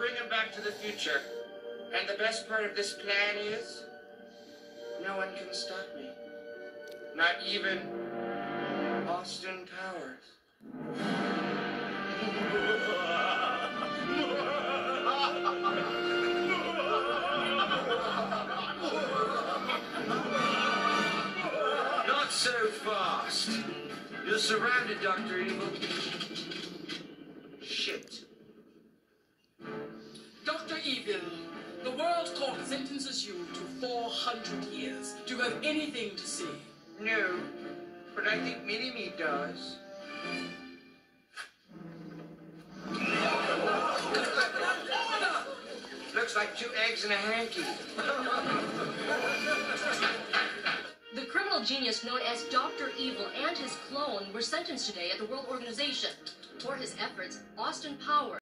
bring him back to the future. And the best part of this plan is no one can stop me. Not even Austin Powers. Not so fast. You're surrounded, Dr. Evil. Evil, the world court sentences you to 400 years. Do you have anything to say? No, but I think Mini Me does. Looks like two eggs and a hanky. The criminal genius known as Dr. Evil and his clone were sentenced today at the World Organization. For his efforts, Austin Powers